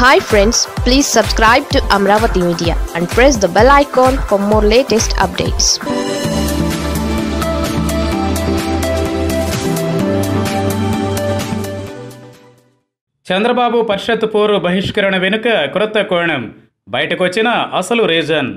Hi friends please subscribe to Amaravati media and press the bell icon for more latest updates Chandrababu పరిషత్ పోరు బహిష్కరణ వెనుక క్రొత్త కోణం. బయటకొచ్చిన అసలు రీజన్.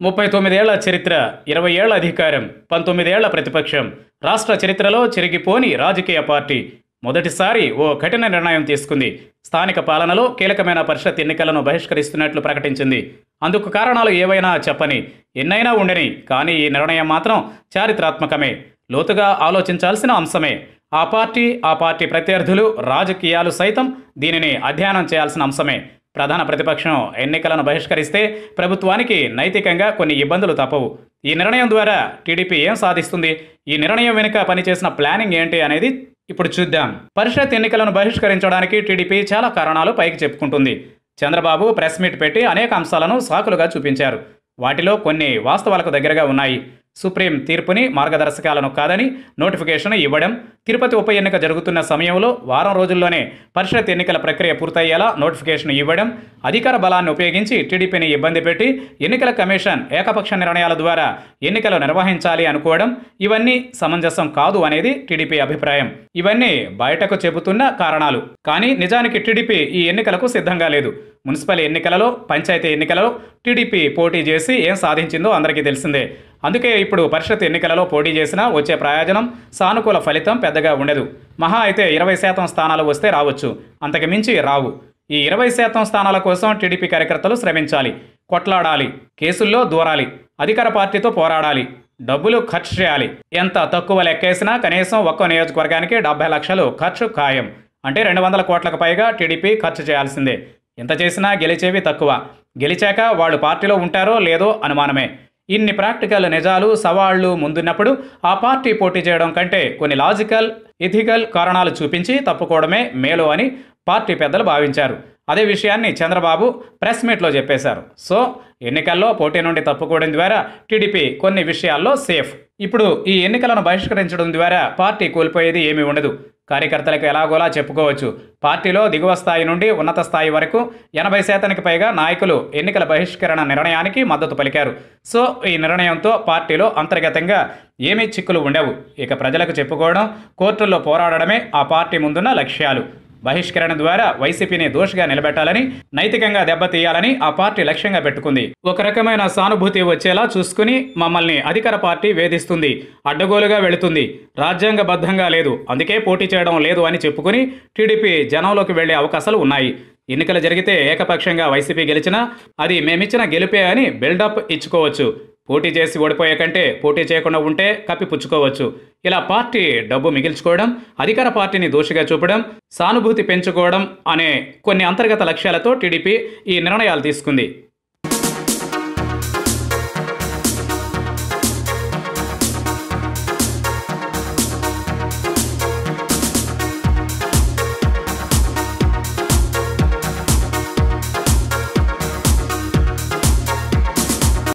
ముప్పై తొమ్మిదేళ్ళ చరిత్ర ఇరవై ఏళ్ళ అధికారం పంతొమ్మిదేళ్ళ ప్రతిపక్షం. రాష్ట్ర చరిత్రలో చెరిగిపోని రాజకీయ పార్టీ మొదటిసారి ఓ కఠిన నిర్ణయం తీసుకుంది. స్థానిక పాలనలో కీలకమైన పరిషత్ ఎన్నికలను బహిష్కరిస్తున్నట్లు ప్రకటించింది. అందుకు కారణాలు ఏవైనా చెప్పని ఎన్నైనా ఉండని కానీ ఈ నిర్ణయం మాత్రం చారిత్రాత్మకమే. లోతుగా ఆలోచించాల్సిన అంశమే. ఆ పార్టీ ఆ పార్టీ ప్రత్యర్థులు రాజకీయాలు సైతం దీనిని అధ్యయనం చేయాల్సిన అంశమే. ప్రధాన ప్రతిపక్షం ఎన్నికలను బహిష్కరిస్తే ప్రభుత్వానికి నైతికంగా కొన్ని ఇబ్బందులు తప్పవు. ఈ నిర్ణయం ద్వారా టీడీపీ ఏం సాధిస్తుంది? ఈ నిర్ణయం వెనుక పనిచేసిన ప్లానింగ్ ఏంటి అనేది ఇప్పుడు చూద్దాం. పరిషత్ ఎన్నికలను బహిష్కరించడానికి టీడీపీ చాలా కారణాలు పైకి చెప్పుకుంటుంది. చంద్రబాబు ప్రెస్ మీట్ పెట్టి అనేక అంశాలను సాకులుగా చూపించారు. వాటిలో కొన్ని వాస్తవాలకు దగ్గరగా ఉన్నాయి. సుప్రీం తీర్పుని మార్గదర్శకాలను కాదని నోటిఫికేషన్ ఇవ్వడం తిరుపతి ఉప ఎన్నిక జరుగుతున్న సమయంలో వారం రోజుల్లోనే పరిషత్ ఎన్నికల ప్రక్రియ పూర్తయ్యేలా నోటిఫికేషన్ ఇవ్వడం అధికార బలాన్ని ఉపయోగించి టీడీపీని ఇబ్బంది పెట్టి ఎన్నికల కమిషన్ ఏకపక్ష నిర్ణయాల ద్వారా ఎన్నికలు నిర్వహించాలి అనుకోవడం ఇవన్నీ సమంజసం కాదు అనేది టీడీపీ అభిప్రాయం. ఇవన్నీ బయటకు చెబుతున్న కారణాలు. కానీ నిజానికి టీడీపీ ఈ ఎన్నికలకు సిద్ధంగా లేదు. మున్సిపల్ ఎన్నికలలో పంచాయతీ ఎన్నికలలో టీడీపీ పోటీ చేసి ఏం సాధించిందో అందరికీ తెలిసిందే. అందుకే ఇప్పుడు పరిషత్ ఎన్నికలలో పోటీ చేసినా వచ్చే ప్రయోజనం సానుకూల ఫలితం పెద్దగా ఉండదు. మహా అయితే ఇరవై శాతం స్థానాలు వస్తే రావచ్చు. అంతకు మించి రావు. ఈ ఇరవై శాతం స్థానాల కోసం టీడీపీ కార్యకర్తలు శ్రమించాలి. కొట్లాడాలి. కేసుల్లో దూరాలి. అధికార పార్టీతో పోరాడాలి. డబ్బులు ఖర్చు చేయాలి. ఎంత తక్కువ లెక్కేసినా కనీసం ఒక్కో నియోజకవర్గానికి డెబ్బై లక్షలు ఖర్చు ఖాయం. అంటే రెండు వందల కోట్లకు పైగా టీడీపీ ఖర్చు చేయాల్సిందే. ఎంత చేసినా గెలిచేవి తక్కువ. గెలిచాక వాళ్ళు పార్టీలో ఉంటారో లేదో అనుమానమే. ఇన్ని ప్రాక్టికల్ నిజాలు సవాళ్ళు ముందున్నప్పుడు ఆ పార్టీ పోటీ చేయడం కంటే కొన్ని లాజికల్ ఎథికల్ కారణాలు చూపించి తప్పుకోవడమే మేలు అని పార్టీ పెద్దలు భావించారు. అదే విషయాన్ని చంద్రబాబు ప్రెస్ మీట్లో చెప్పేశారు. సో ఎన్నికల్లో పోటీ నుండి తప్పుకోవడం ద్వారా టీడీపీ కొన్ని విషయాల్లో సేఫ్. ఇప్పుడు ఈ ఎన్నికలను బహిష్కరించడం ద్వారా పార్టీ కోల్పోయేది ఏమీ ఉండదు. కార్యకర్తలకు ఎలాగోలా చెప్పుకోవచ్చు. పార్టీలో దిగువ స్థాయి నుండి ఉన్నత స్థాయి వరకు ఎనభై శాతానికి పైగా నాయకులు ఎన్నికల బహిష్కరణ నిర్ణయానికి మద్దతు పలికారు. సో ఈ నిర్ణయంతో పార్టీలో అంతర్గతంగా ఏమీ చిక్కులు ఉండవు. ఇక ప్రజలకు చెప్పుకోవడం కోర్టుల్లో పోరాడడమే ఆ పార్టీ ముందున్న లక్ష్యాలు. బహిష్కరణ ద్వారా వైసీపీని దోషిగా నిలబెట్టాలని నైతికంగా దెబ్బతీయాలని ఆ పార్టీ లక్ష్యంగా పెట్టుకుంది. ఒక రకమైన సానుభూతి వచ్చేలా చూసుకుని మమ్మల్ని అధికార పార్టీ వేధిస్తుంది అడ్డగోలుగా వెళుతుంది. రాజ్యాంగబద్ధంగా లేదు అందుకే పోటీ చేయడం లేదు అని చెప్పుకుని టీడీపీ జనంలోకి వెళ్ళే అవకాశాలు ఉన్నాయి. ఎన్నికలు జరిగితే ఏకపక్షంగా వైసీపీ గెలిచినా అది మేమిచ్చిన గెలిపే అని బిల్డప్ ఇచ్చుకోవచ్చు. పోటీ చేసి ఓడిపోయే కంటే పోటీ చేయకుండా ఉంటే కప్పిపుచ్చుకోవచ్చు ఇలా పార్టీ డబ్బు మిగిల్చుకోవడం అధికార పార్టీని దోషిగా చూపడం సానుభూతి పెంచుకోవడం అనే కొన్ని అంతర్గత లక్ష్యాలతో టీడీపీ ఈ నిర్ణయాలు తీసుకుంది.